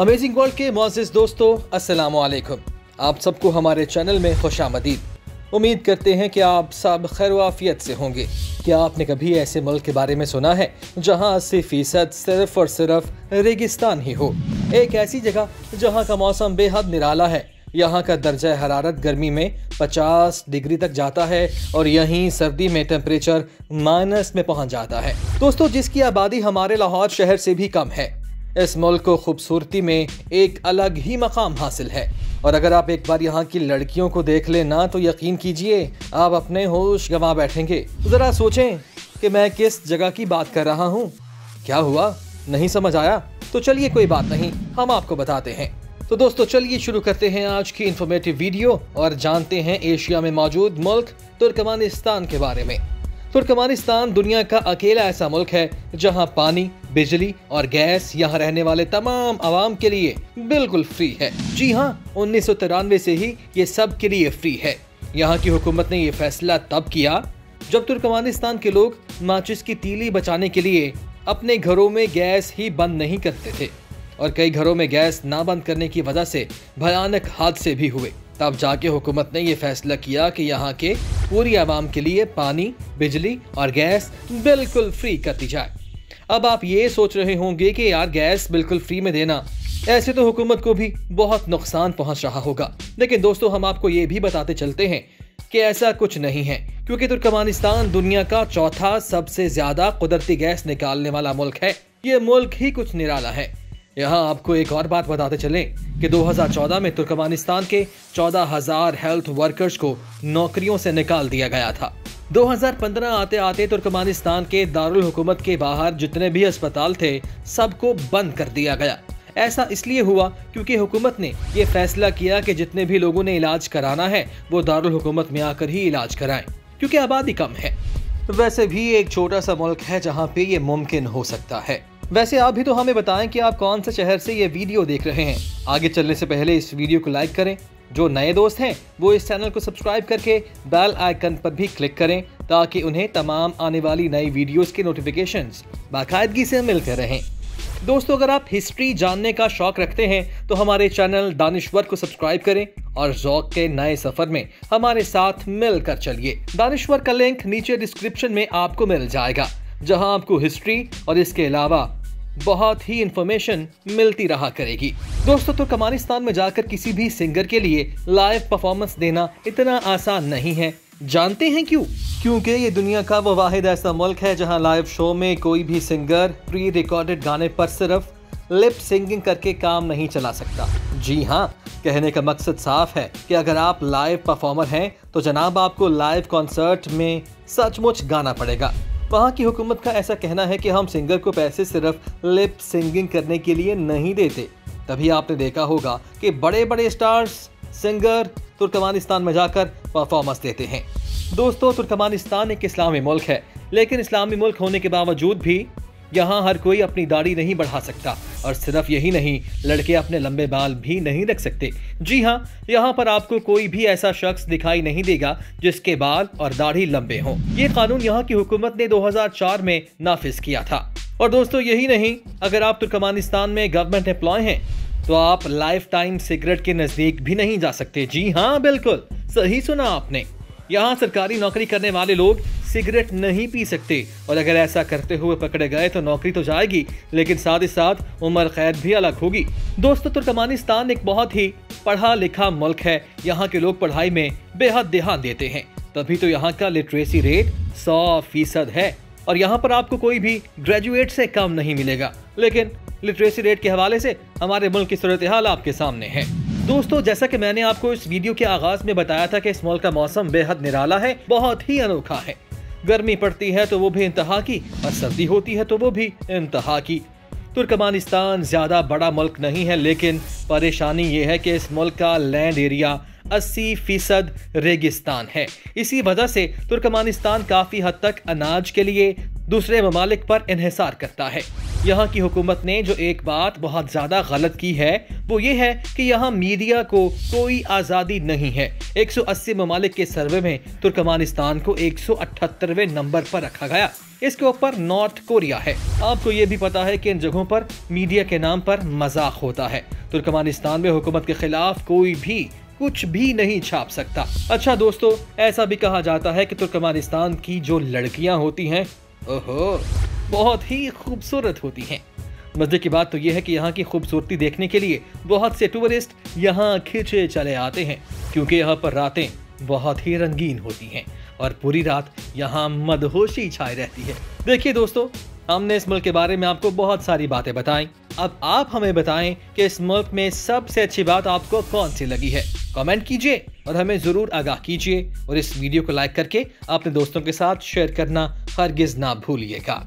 Amazing world के मोजिज दोस्तों अस्सलाम वालेकुम आप सबको हमारे चैनल में खुश उम्मीद करते हैं कि आप सब खैर वाफियत से होंगे। क्या आपने कभी ऐसे मुल्क के बारे में सुना है, जहाँ अस्सी फ़ीसद सिर्फ़ और सिर्फ़ रेगिस्तान ही हो? एक ऐसी जगह, जहाँ का मौसम बेहद निराला है। यहाँ का दर्जा हरारत गर्मी में 50 डिग्री तक जाता है और यहीं सर्दी में टेम्परेचर माइनस में पहुँच जाता है। दोस्तों, जिसकी आबादी हमारे लाहौर शहर से भी कम है। इस मुल्क को खूबसूरती में एक अलग ही मकाम हासिल है। और अगर आप एक बार यहाँ की लड़कियों को देख लें ना तो यकीन कीजिए, आप अपने होश गंवा बैठेंगे। ज़रा सोचें कि मैं किस जगह की बात कर रहा हूँ। क्या हुआ? नहीं समझ आया? तो चलिए कोई बात नहीं, हम आपको बताते हैं। तो दोस्तों, चलिए शुरू करते हैं आज की इन्फॉर्मेटिव वीडियो और जानते हैं एशिया में मौजूद मुल्क तुर्कमानिस्तान के बारे में। तुर्कमानिस्तान दुनिया का अकेला ऐसा मुल्क है जहाँ पानी बिजली और गैस यहाँ रहने वाले तमाम आवाम के लिए बिल्कुल फ्री है। जी हाँ उन्नीस सौ तिरानवे से ही ये सब के लिए फ्री है। यहाँ की हुकूमत ने ये फैसला तब किया जब तुर्कमानिस्तान के लोग माचिस की तीली बचाने के लिए अपने घरों में गैस ही बंद नहीं करते थे और कई घरों में गैस ना बंद करने की वजह से भयानक हादसे भी हुए। तब जाके हुकूमत ने ये फैसला किया कि यहाँ के पूरी आवाम के लिए पानी, बिजली और गैस बिल्कुल फ्री कर दी जाए। अब आप ये सोच रहे होंगे कि यार गैस बिल्कुल फ्री में देना ऐसे तो हुकूमत को भी बहुत नुकसान पहुँच रहा होगा। लेकिन दोस्तों हम आपको ये भी बताते चलते हैं कि ऐसा कुछ नहीं है क्योंकि तुर्कमानिस्तान दुनिया का चौथा सबसे ज़्यादा कुदरती गैस निकालने वाला मुल्क है। ये मुल्क ही कुछ निराला है। यहाँ आपको एक और बात बताते चलें कि 2014 में तुर्कमानिस्तान के 14,000 हेल्थ वर्कर्स को नौकरियों से निकाल दिया गया था। 2015 आते आते तुर्कमानिस्तान के दारुल हुकूमत के बाहर जितने भी अस्पताल थे, सबको बंद कर दिया गया। ऐसा इसलिए हुआ क्योंकि हुकूमत ने ये फैसला किया कि जितने भी लोगों ने इलाज कराना है, वो दारुल हुकूमत में आकर ही इलाज कराएँ, क्योंकि आबादी कम है। वैसे भी एक छोटा सा मुल्क है जहाँ पे ये मुमकिन हो सकता है। वैसे आप भी तो हमें बताएँ कि आप कौन से शहर से ये वीडियो देख रहे हैं। आगे चलने से पहले इस वीडियो को लाइक करें जो नए दोस्त हैं, वो इस चैनल को सब्सक्राइब करके बेल आइकन पर भी क्लिक करें, ताकि उन्हें तमाम आने वाली नई वीडियोस के नोटिफिकेशंस बाकायदगी से मिलते रहें। दोस्तों, अगर आप हिस्ट्री जानने का शौक रखते हैं तो हमारे चैनल दानिश्वर को सब्सक्राइब करें और जौक के नए सफ़र में हमारे साथ मिलकर चलिए। दानिश्वर का लिंक नीचे डिस्क्रिप्शन में आपको मिल जाएगा, जहाँ आपको हिस्ट्री और इसके अलावा बहुत ही इंफॉर्मेशन मिलती रहा करेगी। दोस्तों तो कमानिस्तान में जाकर किसी भी सिंगर के लिए लाइव परफॉर्मेंस देना इतना आसान नहीं है। जानते हैं क्यों? क्योंकि ये दुनिया का वो वाहिद ऐसा मुल्क है जहाँ लाइव शो में कोई भी सिंगर प्री रिकॉर्डेड गाने पर सिर्फ़ लिप सिंगिंग करके काम नहीं चला सकता। जी हाँ कहने का मकसद साफ़ है कि अगर आप लाइव परफॉर्मर हैं तो जनाब आपको लाइव कॉन्सर्ट में सचमुच गाना पड़ेगा। वहाँ की हुकूमत का ऐसा कहना है कि हम सिंगर को पैसे सिर्फ़ लिप सिंगिंग करने के लिए नहीं देते। तभी आपने देखा होगा कि बड़े बड़े स्टार्स सिंगर तुर्कमानिस्तान में जाकर परफॉर्मेंस देते हैं। दोस्तों, तुर्कमानिस्तान एक इस्लामी मुल्क है, लेकिन इस्लामी मुल्क होने के बावजूद भी यहाँ हर कोई अपनी दाढ़ी नहीं बढ़ा सकता। और सिर्फ़ यही नहीं, लड़के अपने लंबे बाल भी नहीं रख सकते। जी हाँ यहाँ पर आपको कोई भी ऐसा शख्स दिखाई नहीं देगा, जिसके बाल और दाढ़ी लंबे हों। ये कानून यहाँ की हुकूमत ने 2004 में नाफिज किया था। और दोस्तों, यही नहीं, अगर आप तुर्कमानिस्तान में गवर्नमेंट एम्प्लॉय हैं तो आप लाइफ टाइम सिगरेट के नज़दीक भी नहीं जा सकते। जी हाँ बिल्कुल, सही सुना आपने। यहाँ सरकारी नौकरी करने वाले लोग सिगरेट नहीं पी सकते। और अगर ऐसा करते हुए पकड़े गए तो नौकरी तो जाएगी, लेकिन साथ ही साथ उम्र कैद भी अलग होगी। दोस्तों, तुर्कमानिस्तान एक बहुत ही पढ़ा लिखा मुल्क है। यहाँ के लोग पढ़ाई में बेहद ध्यान देते हैं। तभी तो यहाँ का लिटरेसी रेट सौ फ़ीसद है। और यहाँ पर आपको कोई भी ग्रेजुएट से कम नहीं मिलेगा। लेकिन लिटरेसी रेट के हवाले से हमारे मुल्क की सूरत हाल आपके सामने है। दोस्तों, जैसा कि मैंने आपको इस वीडियो के आगाज़ में बताया था कि इस मुल्क का मौसम बेहद निराला है, बहुत ही अनोखा है। गर्मी पड़ती है तो वो भी इंतहा की, और सर्दी होती है तो वो भी इंतहा की। तुर्कमानिस्तान ज़्यादा बड़ा मुल्क नहीं है, लेकिन परेशानी ये है कि इस मुल्क का लैंड एरिया 80 फ़ीसद रेगिस्तान है। इसी वजह से तुर्कमानिस्तान काफ़ी हद तक अनाज के लिए दूसरे ममालिक पर इहसार करता है। यहाँ की हुकूमत ने जो एक बात बहुत ज़्यादा गलत की है, वो ये है कि यहाँ मीडिया को कोई आज़ादी नहीं है। 180 ममालिक के सर्वे में तुर्कमानिस्तान को एक नंबर पर रखा गया। इसके ऊपर नॉर्थ कोरिया है। आपको ये भी पता है कि इन जगहों पर मीडिया के नाम पर मज़ाक होता है। तुर्कमानिस्तान में हुकूमत के खिलाफ कोई भी कुछ भी नहीं छाप सकता। अच्छा दोस्तों, ऐसा भी कहा जाता है कि तुर्कमानिस्तान की जो लड़कियाँ होती हैं, ओहो! बहुत ही खूबसूरत होती हैं। मज़े की बात तो यह है कि यहाँ की खूबसूरती देखने के लिए बहुत से टूरिस्ट यहाँ खींचे चले आते हैं, क्योंकि यहाँ पर रातें बहुत ही रंगीन होती हैं और पूरी रात यहाँ मदहोशी छाई रहती है। देखिए दोस्तों, हमने इस मुल्क के बारे में आपको बहुत सारी बातें बताई। अब आप हमें बताएँ कि इस मुल्क में सबसे अच्छी बात आपको कौन सी लगी है। कमेंट कीजिए और हमें ज़रूर आगाह कीजिए और इस वीडियो को लाइक करके अपने दोस्तों के साथ शेयर करना हरगिज ना भूलिएगा।